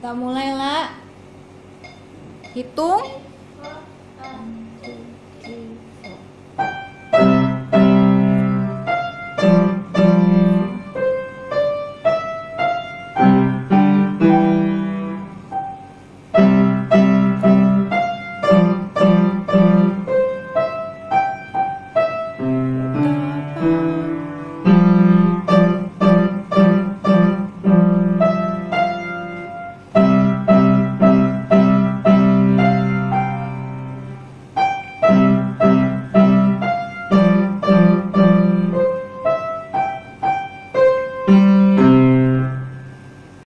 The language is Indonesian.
Kita mulai lah. Hitung.